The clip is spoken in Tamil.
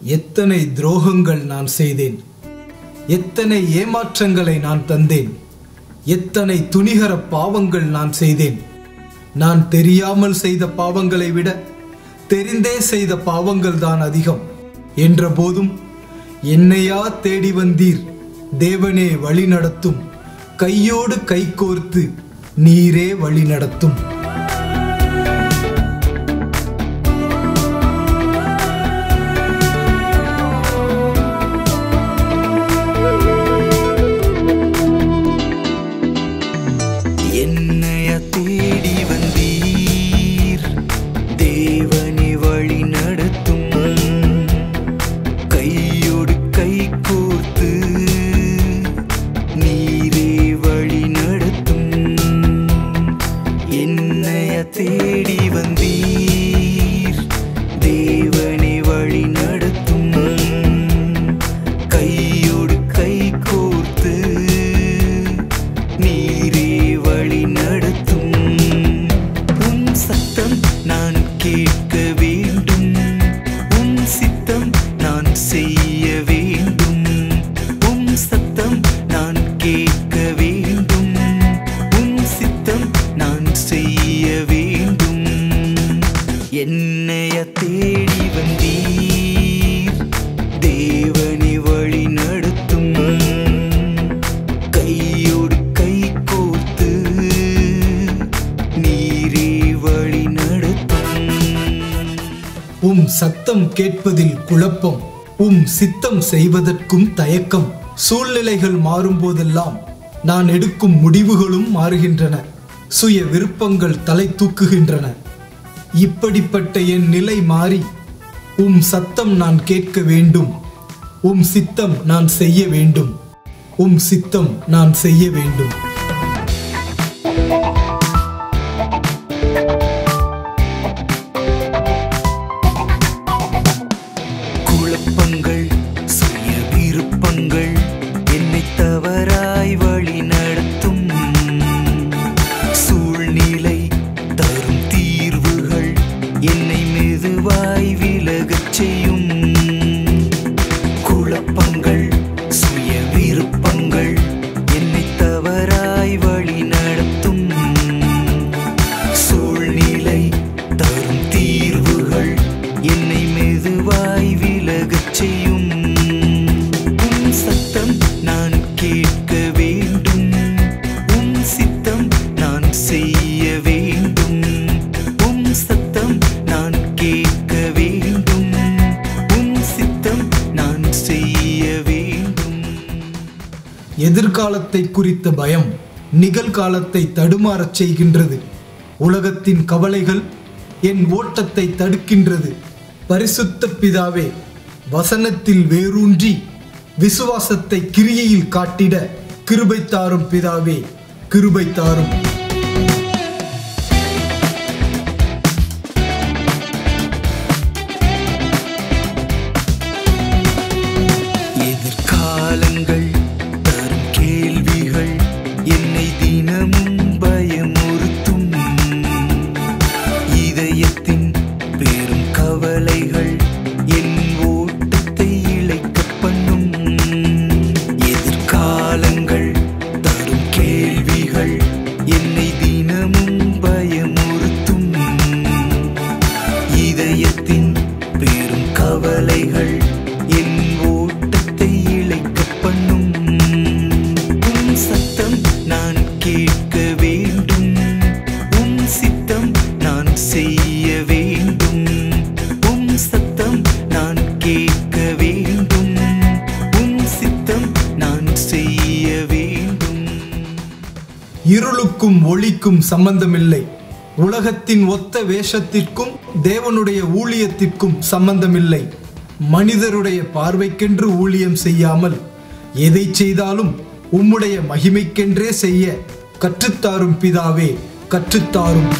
எத்தனை துரோகங்கள் நான் செய்தேன்? எத்தனை ஏமாற்றங்களை நான் தந்தேன்? எத்தனை துணிகர பாவங்கள் நான் செய்தேன்? நான் தெரியாமல் செய்த பாவங்களை விட தெரிந்தே செய்த பாவங்கள் தான் அதிகம். என்ற போதும் என்னையா தேடி வந்தீர்? தேவனே வழி நடத்தும் கையோடு கை கோர்த்து நீரே வழி நடத்தும் கேட்க வேண்டும். உன் சித்தம் நான் செய்ய வேண்டும். உன் சத்தம் நான் கேட்க வேண்டும். உன் சித்தம் நான் செய்ய வேண்டும். என்னைய தேடி வந்தீர். சத்தம் கேட்பதில் குழப்பம் உம் சித்தம் செய்வதற்கும் தயக்கம். சூழ்நிலைகள் மாறும்போதெல்லாம் நான் எடுக்கும் முடிவுகளும் மாறுகின்றன சுய விருப்பங்கள் தலை தூக்குகின்றன. இப்படிப்பட்ட என் நிலை மாறி உம் சத்தம் நான் கேட்க வேண்டும் உம் சித்தம் நான் செய்ய வேண்டும் உம் சித்தம் நான் செய்ய வேண்டும். எதிர்காலத்தை குறித்த பயம் நிகழ்காலத்தை தடுமாறச் செய்கின்றது. உலகத்தின் கவலைகள் என் ஓட்டத்தை தடுக்கின்றது. பரிசுத்த பிதாவே வசனத்தில் வேரூன்றி விசுவாசத்தை கிரியையில் காட்டிட கிருபை தாரும் பிதாவே கிருபை தாரும். மொழிக்கும் ஒளிக்கும் சம்பந்தமில்லை. உலகத்தின் ஒத்த வேஷத்திற்கும் தேவனுடைய ஊழியத்திற்கும் சம்பந்தமில்லை. மனிதருடைய பார்வைக்கென்று ஊழியம் செய்யாமல் எதை செய்தாலும் உம்முடைய மகிமைக்கென்றே செய்ய கற்றுத்தாரும் பிதாவே கற்றுத்தாரும்